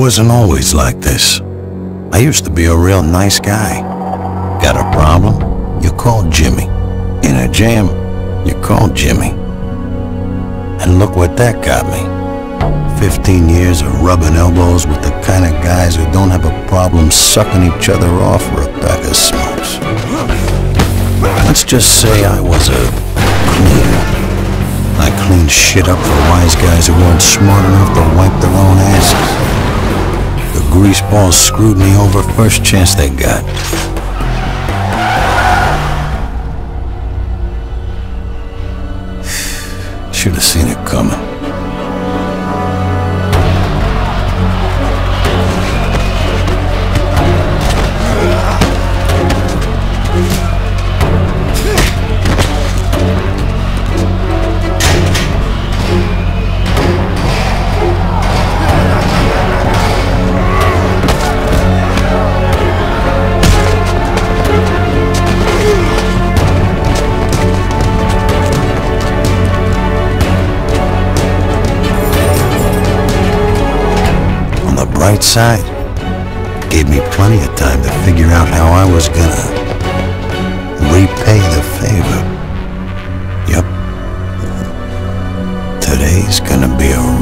wasn't always like this. I used to be a real nice guy. Got a problem? You call Jimmy. In a jam? You call Jimmy. And look what that got me. 15 years of rubbing elbows with the kind of guys who don't have a problem sucking each other off for a pack of smokes. Let's just say I was a cleaner. I cleaned shit up for wise guys who weren't smart enough to wipe their own asses. Greaseballs screwed me over first chance they got. Should have seen it coming. Bright side, gave me plenty of time to figure out how I was gonna repay the favor. Yep. Today's gonna be a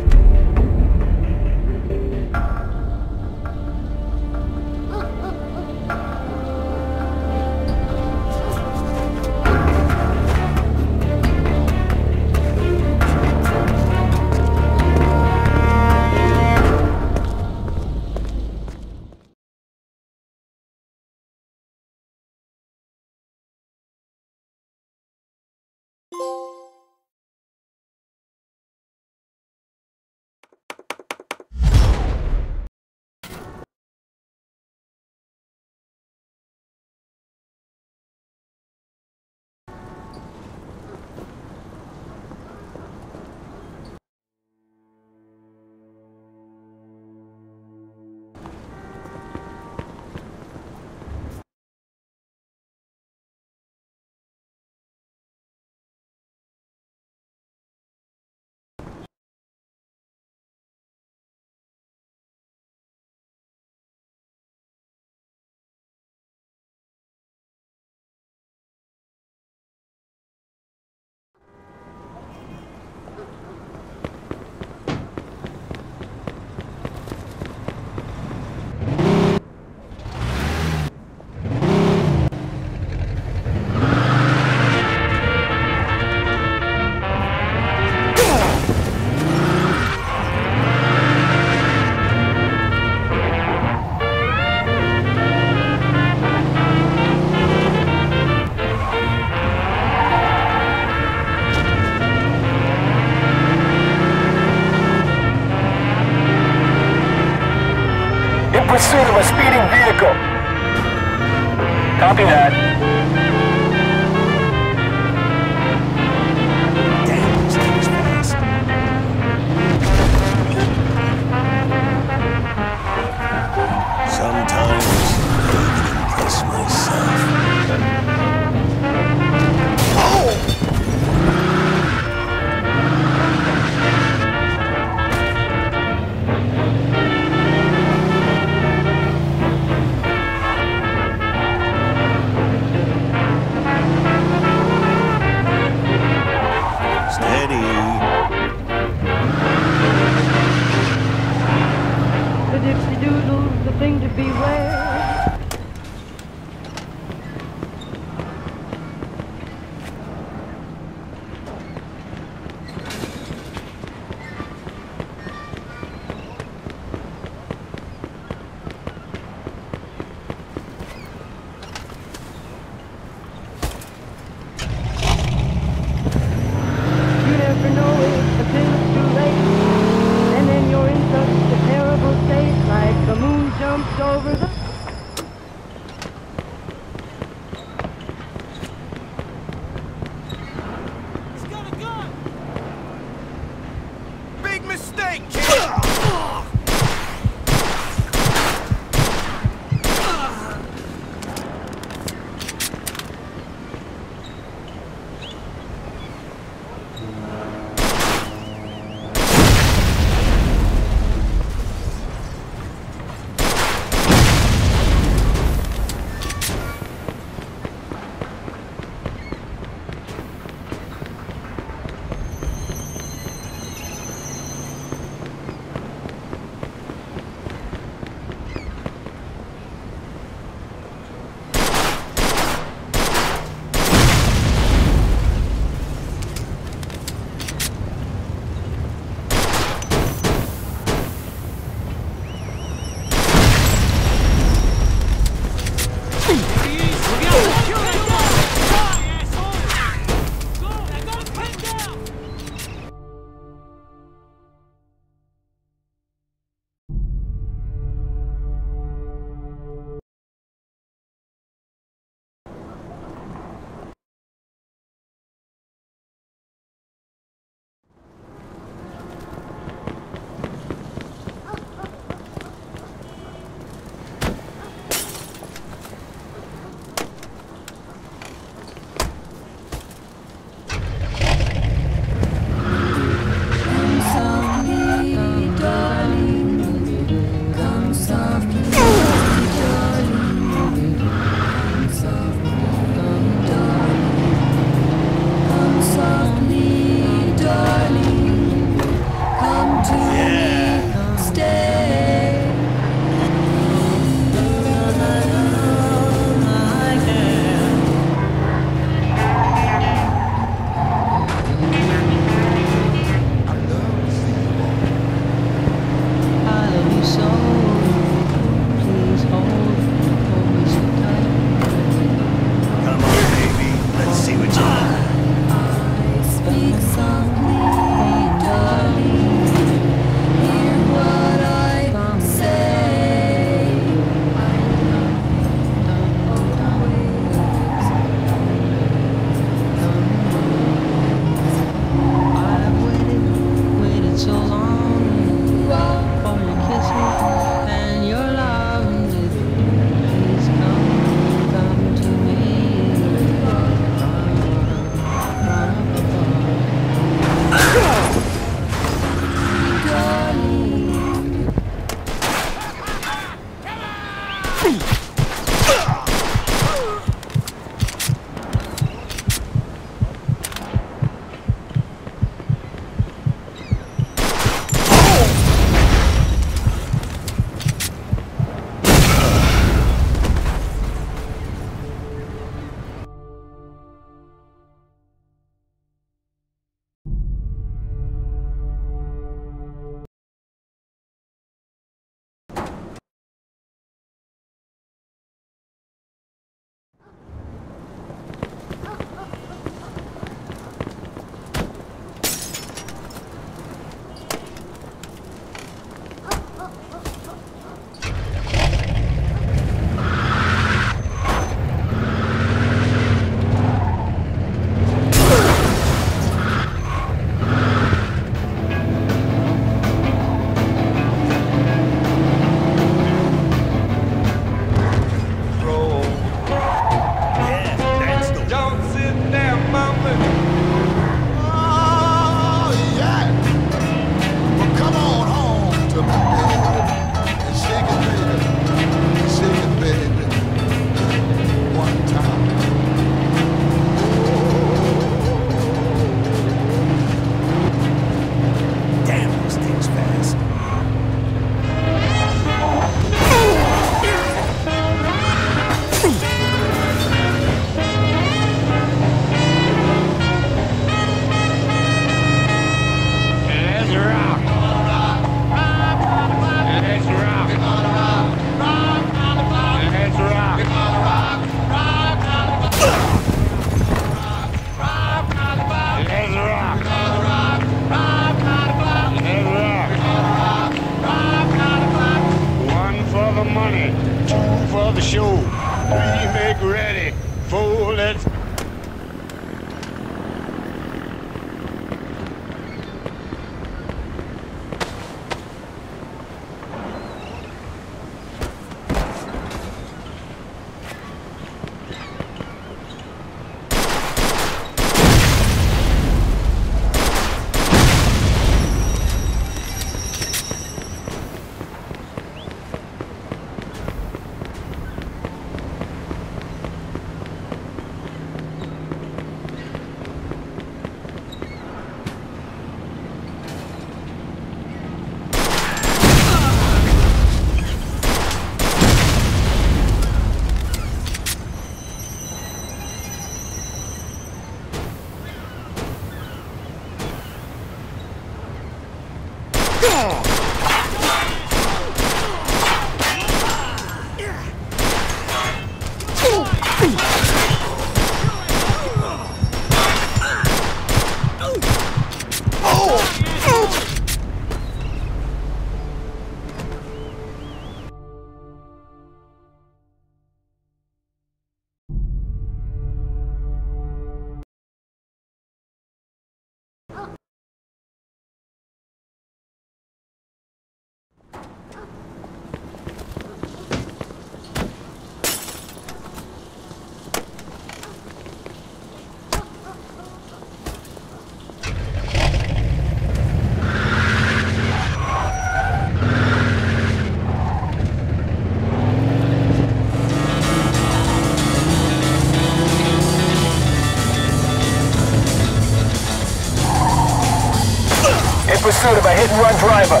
pursuit of a hit-and-run driver.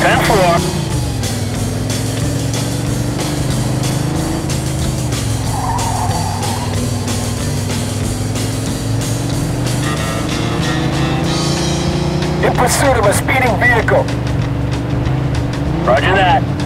10-4. in pursuit of a speeding vehicle. Roger that.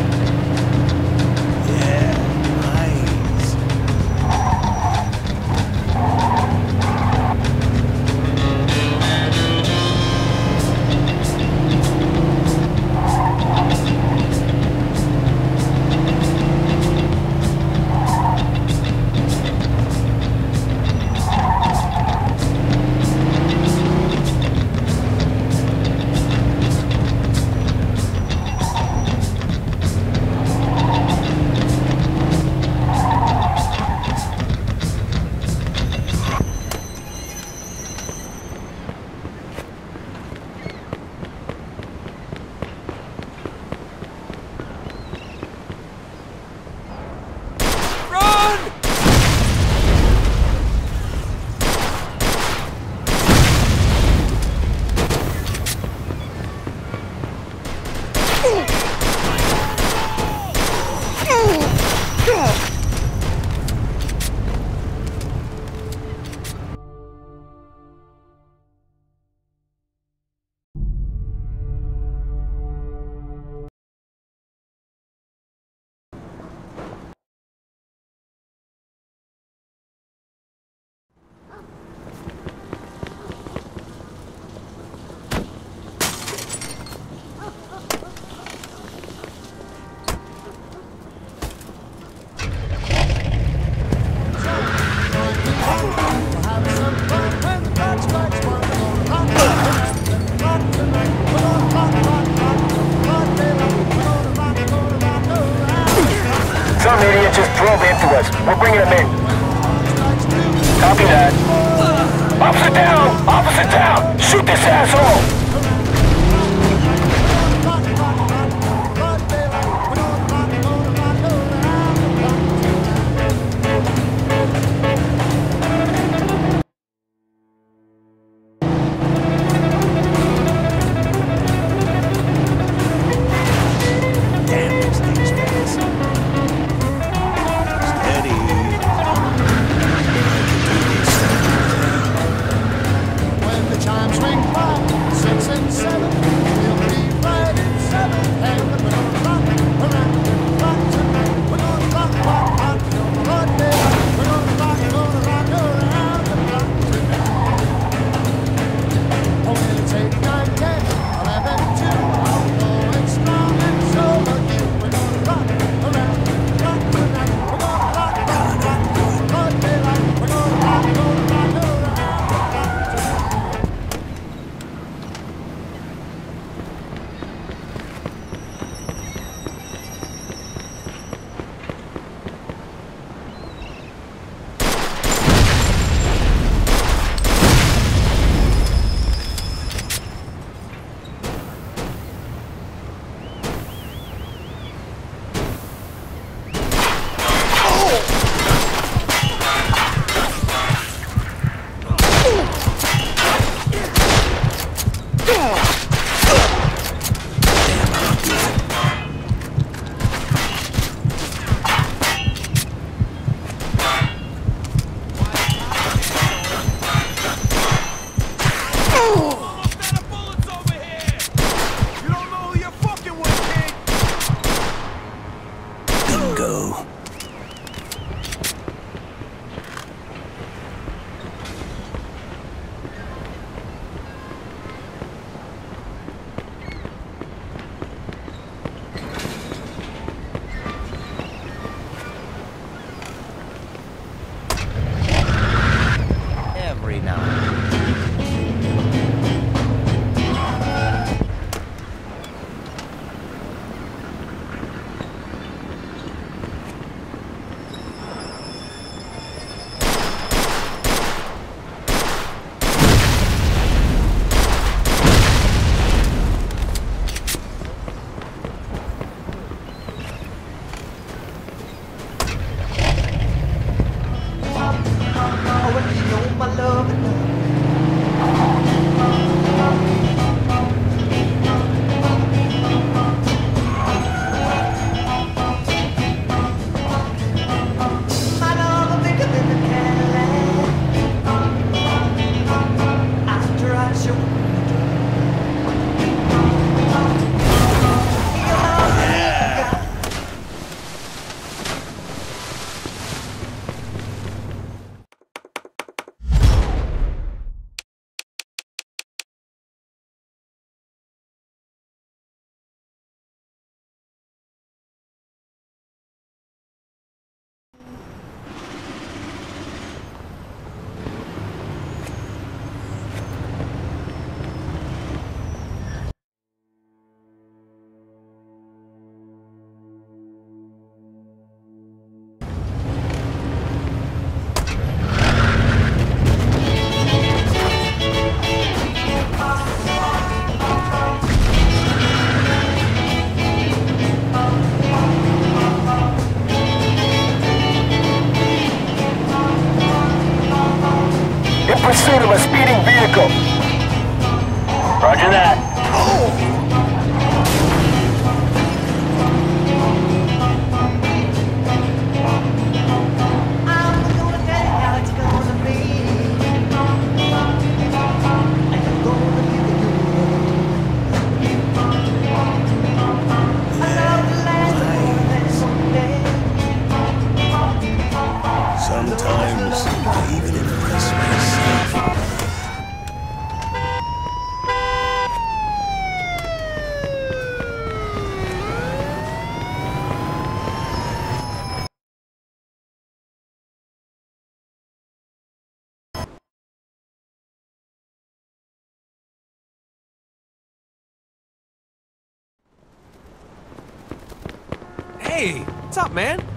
Hey, what's up, man?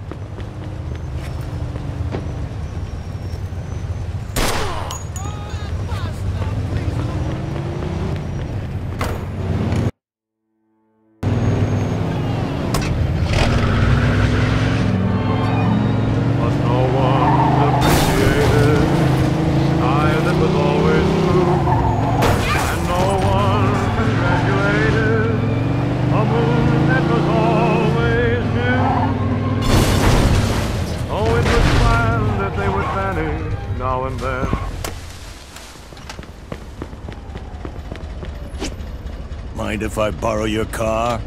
mind if I borrow your car?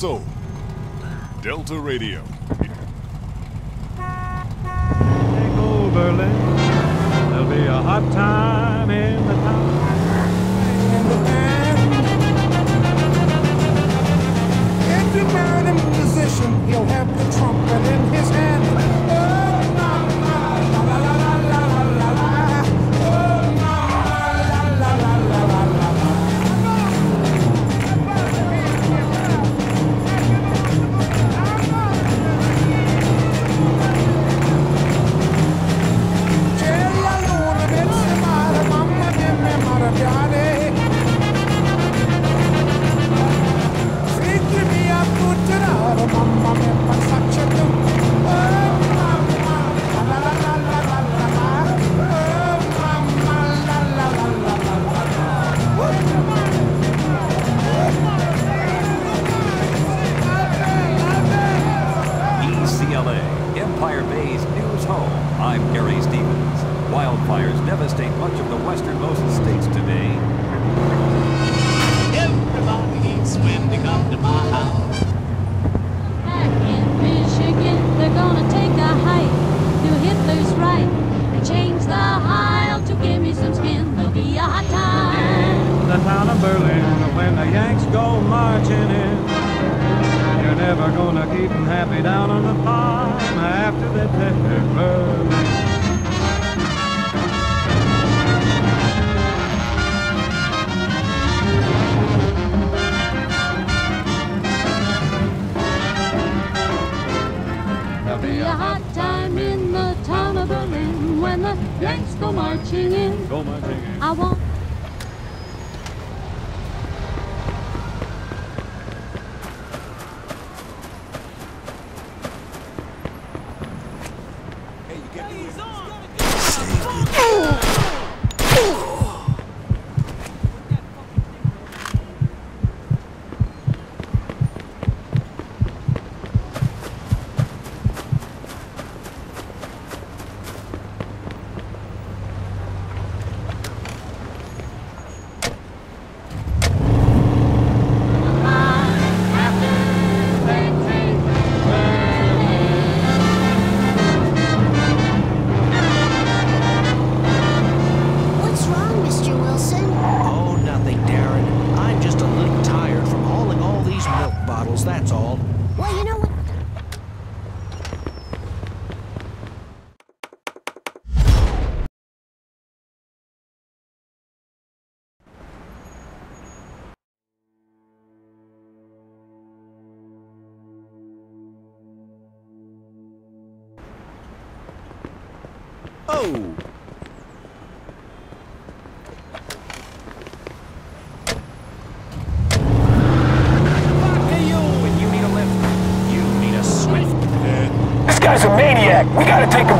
Radio with Soul. Delta Radio. Take old Berlin. There'll be a hot time in the town. in the band. If you marry a musician, he'll have the trumpet in his hand. To my house. Back in Michigan, they're gonna take a hike to Hitler's right. They change the Heil to give me some skin. There'll be a hot time. The town of Berlin, when the Yanks go marching in. You're never gonna keep 'em happy down on the farm after they take Berlin. Be a hot time in the town of Berlin when the Yanks go marching in. Go marching in. I want. Swift. This guy's a maniac. We gotta take him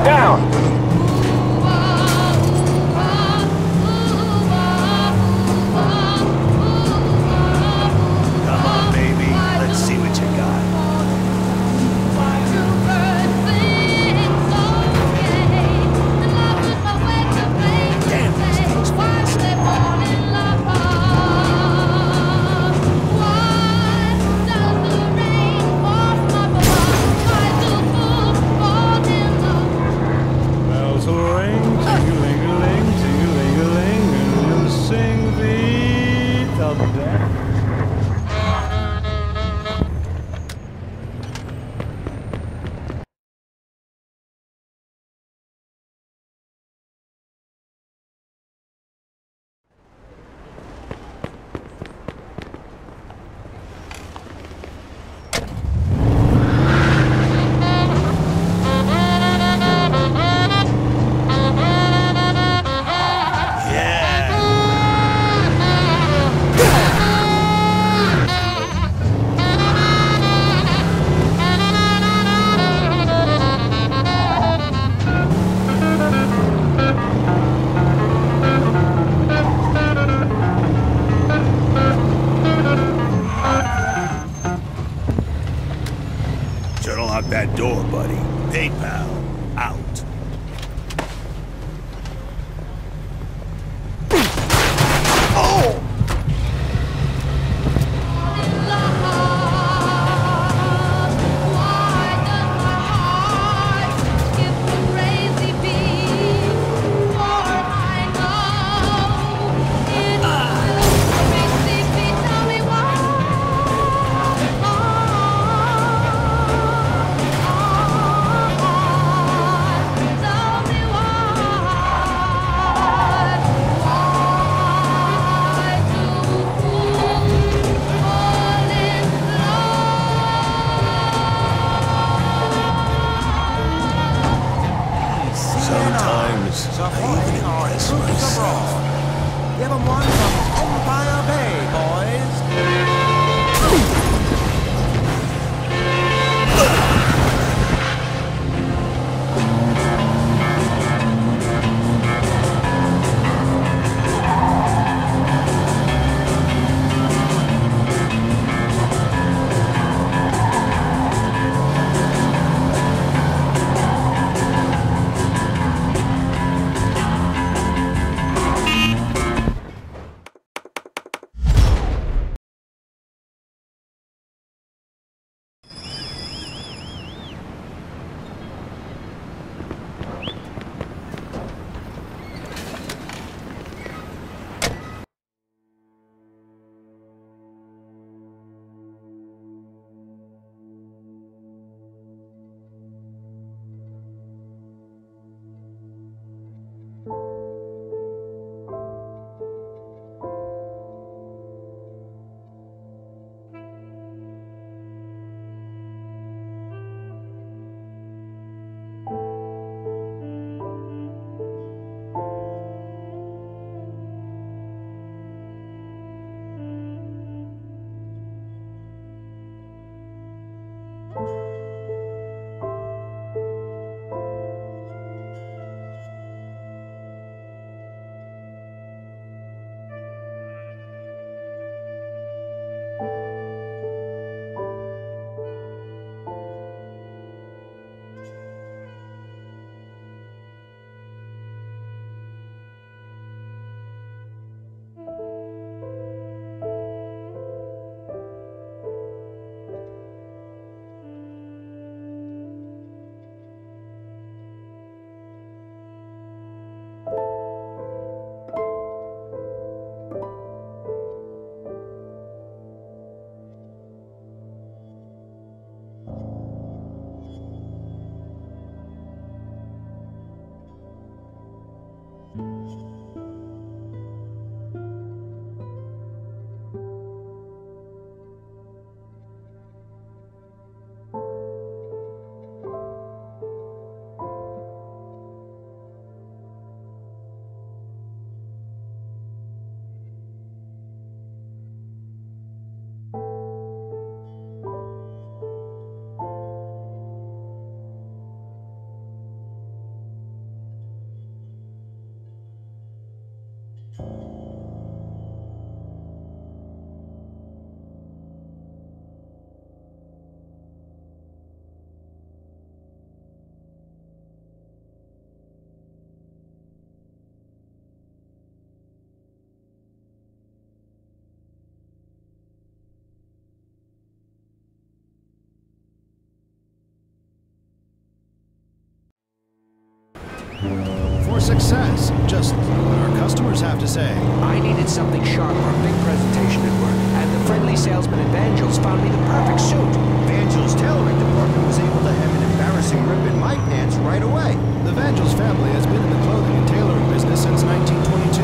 For success, just what our customers have to say. I needed something sharp for a big presentation at work, and the friendly salesman at Vangel's found me the perfect suit. Vangel's tailoring department was able to hem an embarrassing rip in my pants right away. The Vangel's family has been in the clothing and tailoring business since 1922,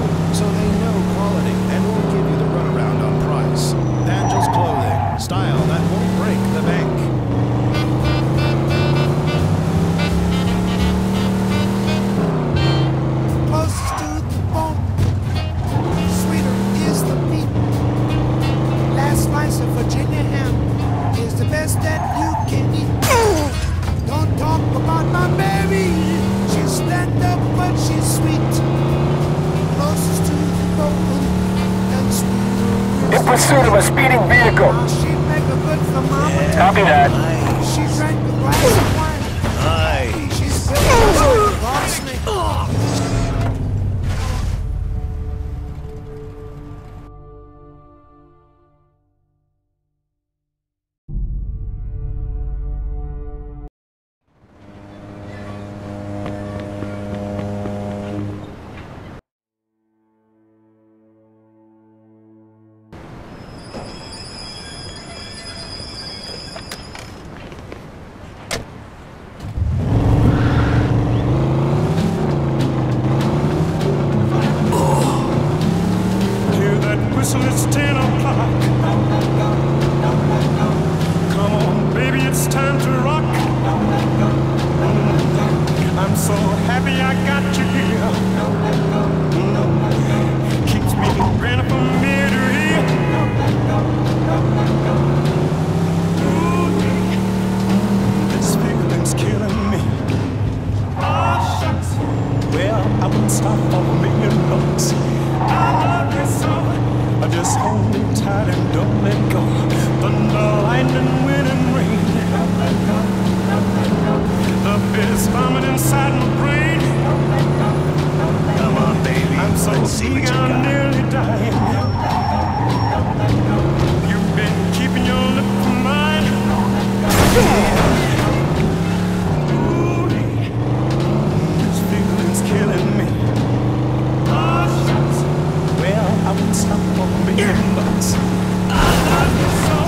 earbuds. I love you so.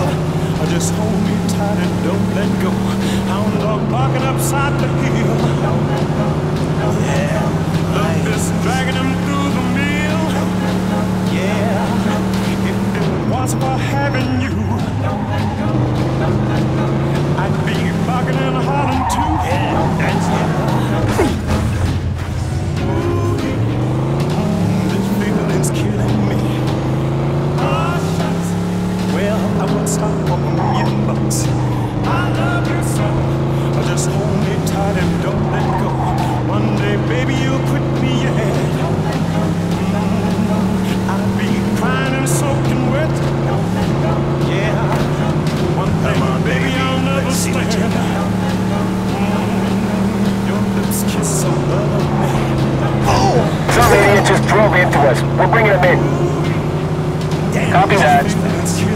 Just hold me tight and don't let go. Hound dog barking upside the hill. Yeah, love this dragging him through the mill. Yeah, if it was for having you, I'd be barking and hollering too. Yeah, that's it. This feeling is killing me. I stop. I love you so. I just hold tight and don't let go. One day, baby, you quit me. Mm-hmm. I'll be and soaking wet. Yeah. On, baby, I'll never. You. Mm-hmm. Your lips kiss Oh! Some idiot just drove into us. We're bringing him in. Copy that.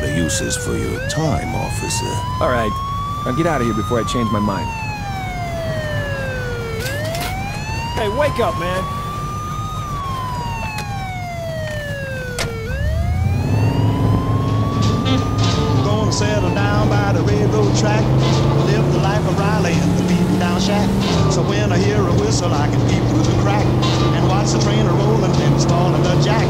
better uses for your time, officer. All right. Now get out of here before I change my mind. Hey, wake up, man! Gonna settle down by the railroad track, live the life of Riley down shack. So when I hear a whistle, I can peep through the crack and watch the train a rolling and installing the jack.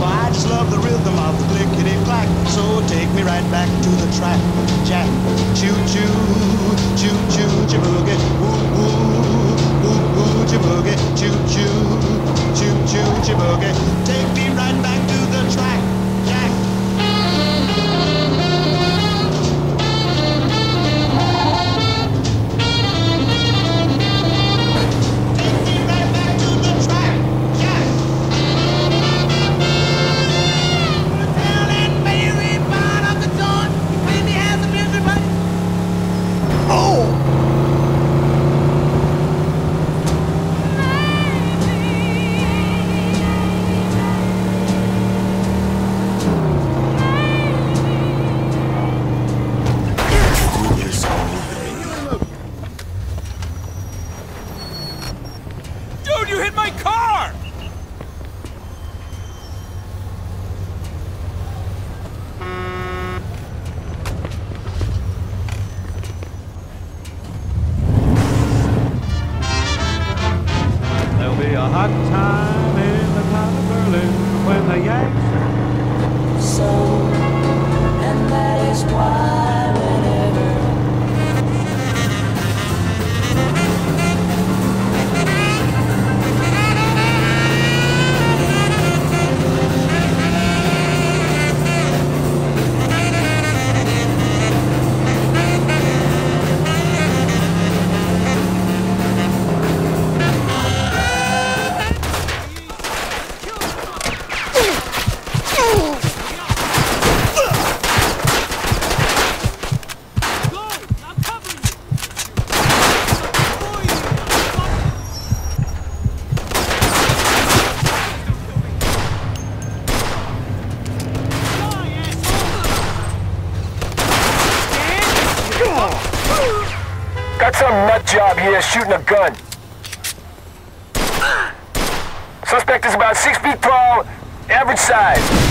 For I just love the rhythm of the clickety clack. So take me right back to the track, Jack. Choo choo, choo choo, choo boogie, woo woo, woo woo, choo boogie, choo choo, choo choo, choo boogie. Take me right back to the track, Got some nut job here shooting a gun. Suspect is about six feet tall, average size.